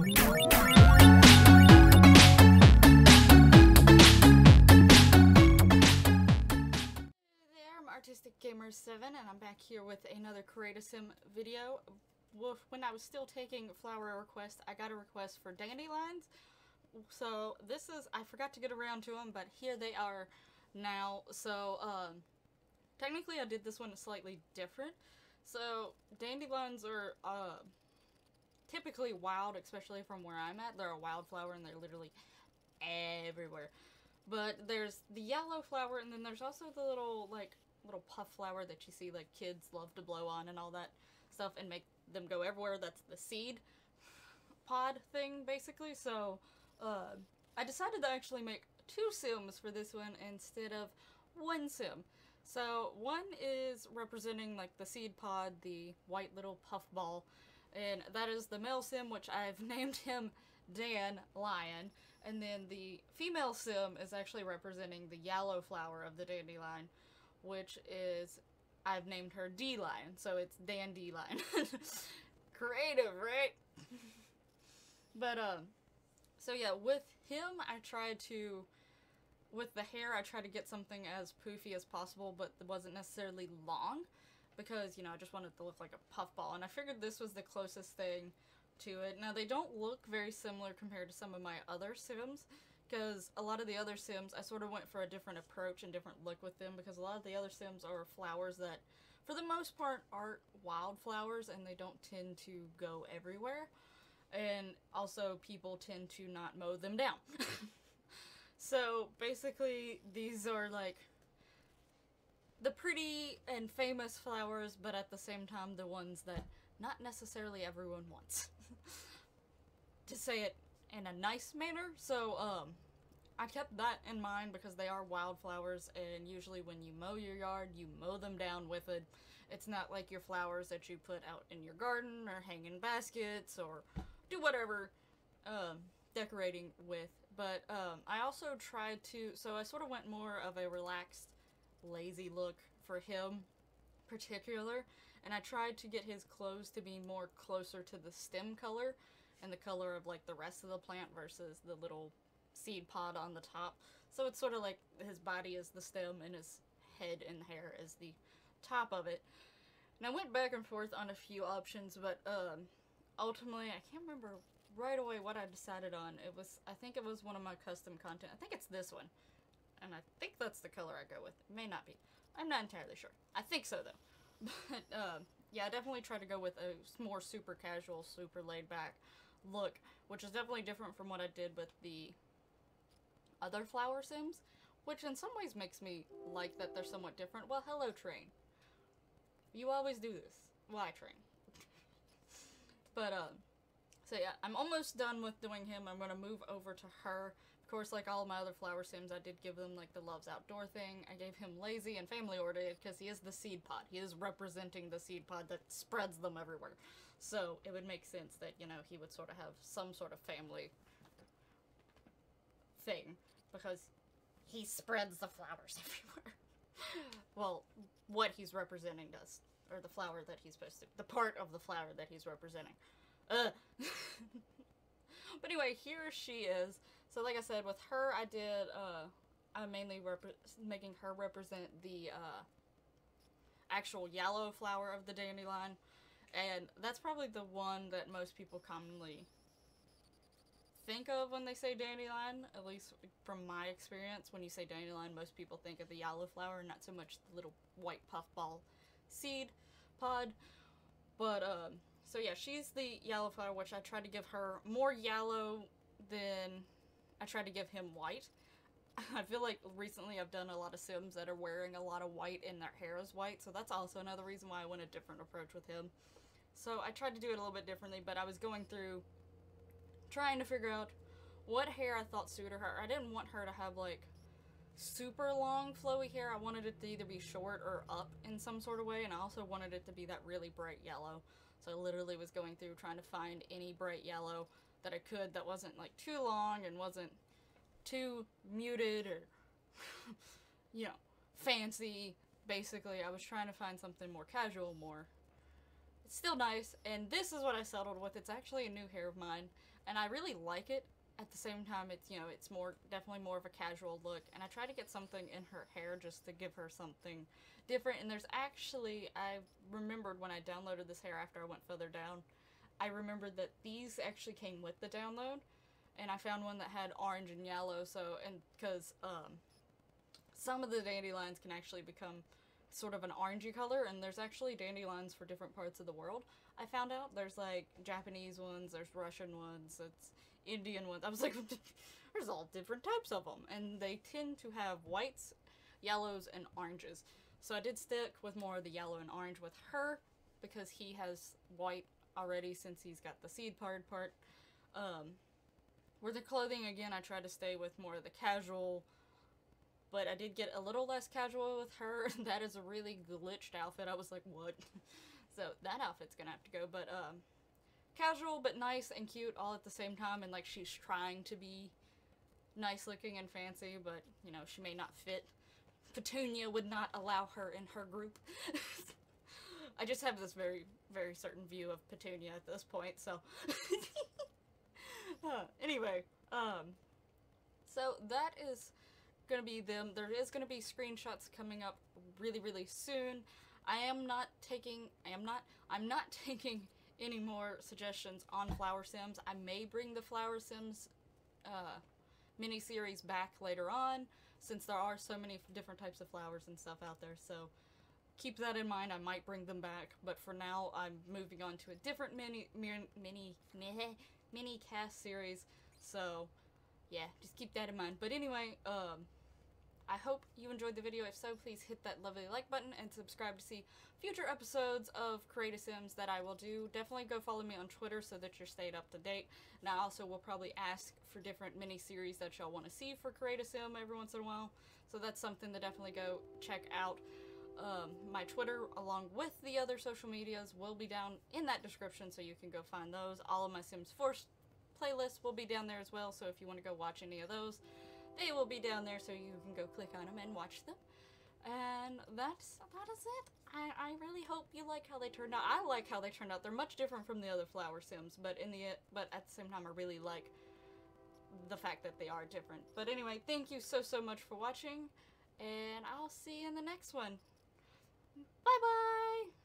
there, Artistic Gamer 7 and I'm back here with another Create-A-Sim video. When I was still taking flower requests, I got a request for dandelions. So this is, I forgot to get around to them, but here they are now. So, um, technically I did this one slightly different. So, dandelions are, uh, typically wild, especially from where I'm at. They're a wildflower and they're literally everywhere. But there's the yellow flower, and then there's also the little like little puff flower that you see like kids love to blow on and all that stuff and make them go everywhere. That's the seed pod thing, basically. So uh, I decided to actually make two sims for this one instead of one sim. So one is representing like the seed pod, the white little puff ball, and that is the male sim, which I've named him Dan Lion. And then the female sim is actually representing the yellow flower of the dandelion, which is I've named her D Lion, so it's Dan D Lion. Creative, right? but um, so yeah, with him I tried to, with the hair I tried to get something as poofy as possible, but it wasn't necessarily long, because you know I just wanted to look like a puffball, and I figured this was the closest thing to it. Now they don't look very similar compared to some of my other sims because a lot of the other sims I sort of went for a different approach and different look with them because a lot of the other sims are flowers that for the most part aren't wildflowers and they don't tend to go everywhere and also people tend to not mow them down. so basically these are like the pretty and famous flowers but at the same time the ones that not necessarily everyone wants. to say it in a nice manner, so um, I kept that in mind because they are wildflowers, and usually when you mow your yard, you mow them down with it. It's not like your flowers that you put out in your garden or hang in baskets or do whatever um, decorating with. But um, I also tried to, so I sort of went more of a relaxed, lazy look for him, particular and I tried to get his clothes to be more closer to the stem color and the color of like the rest of the plant versus the little seed pod on the top. So it's sort of like his body is the stem and his head and hair is the top of it. And I went back and forth on a few options, but um, ultimately I can't remember right away what I decided on. It was, I think it was one of my custom content. I think it's this one. And I think that's the color I go with. It may not be. I'm not entirely sure. I think so though. But, uh, yeah, I definitely try to go with a more super casual, super laid back look, which is definitely different from what I did with the other flower sims, which in some ways makes me like that they're somewhat different. Well, hello, Train. You always do this. Why, Train? but, um, so yeah, I'm almost done with doing him. I'm going to move over to her course, like all my other flower sims, I did give them like the Loves Outdoor thing. I gave him Lazy and Family Oriented because he is the seed pod. He is representing the seed pod that spreads them everywhere. So it would make sense that, you know, he would sort of have some sort of family thing because he spreads the flowers everywhere. well, what he's representing does. Or the flower that he's supposed to. The part of the flower that he's representing. Uh. but anyway, here she is. So like I said, with her, I did, uh, I'm mainly making her represent the, uh, actual yellow flower of the dandelion. And that's probably the one that most people commonly think of when they say dandelion, at least from my experience. When you say dandelion, most people think of the yellow flower, not so much the little white puffball seed pod. But, um, so yeah, she's the yellow flower, which I tried to give her more yellow than I try to give him white. I feel like recently I've done a lot of Sims that are wearing a lot of white and their hair is white, so that's also another reason why I went a different approach with him. So I tried to do it a little bit differently, but I was going through trying to figure out what hair I thought suited her. I didn't want her to have like super long flowy hair. I wanted it to either be short or up in some sort of way, and I also wanted it to be that really bright yellow. So I literally was going through trying to find any bright yellow that I could that wasn't like too long and wasn't too muted or you know fancy basically I was trying to find something more casual more It's still nice. And this is what I settled with. It's actually a new hair of mine, and I really like it. At the same time, it's you know it's more definitely more of a casual look, and I try to get something in her hair just to give her something different. And there's actually I remembered when I downloaded this hair after I went further down, I remembered that these actually came with the download, and I found one that had orange and yellow. So and because um, some of the dandelions can actually become sort of an orangey color, and there's actually dandelions for different parts of the world. I found out there's like Japanese ones, there's Russian ones, it's Indian ones. I was like, there's all different types of them, and they tend to have whites, yellows, and oranges. So I did stick with more of the yellow and orange with her because he has white already since he's got the seed part part. Um, with the clothing, again, I tried to stay with more of the casual but I did get a little less casual with her. that is a really glitched outfit. I was like, what? so that outfit's gonna have to go, but um, casual but nice and cute all at the same time, and like she's trying to be nice looking and fancy, but you know, she may not fit. Petunia would not allow her in her group. I just have this very, very certain view of Petunia at this point, so. uh, anyway, um, so that is going to be them. There is going to be screenshots coming up really, really soon. I am not taking, I am not, I'm not taking any more suggestions on Flower Sims. I may bring the Flower Sims uh, mini-series back later on since there are so many different types of flowers and stuff out there. So keep that in mind. I might bring them back, but for now I'm moving on to a different mini mini mini mini, mini CAS series. So yeah, just keep that in mind. But anyway, um I hope you enjoyed the video. If so, please hit that lovely like button and subscribe to see future episodes of Create a Sims that I will do. Definitely go follow me on Twitter so that you're stayed up to date. And I also will probably ask for different mini-series that y'all want to see for Create a Sim every once in a while. So that's something to definitely go check out. Um, my Twitter, along with the other social medias, will be down in that description so you can go find those. All of my Sims 4 playlists will be down there as well, so if you want to go watch any of those, they will be down there so you can go click on them and watch them. And that's that is it. I, I really hope you like how they turned out. I like how they turned out. They're much different from the other flower sims, but in the but at the same time I really like the fact that they are different. But anyway, thank you so so much for watching, and I'll see you in the next one. Bye-bye!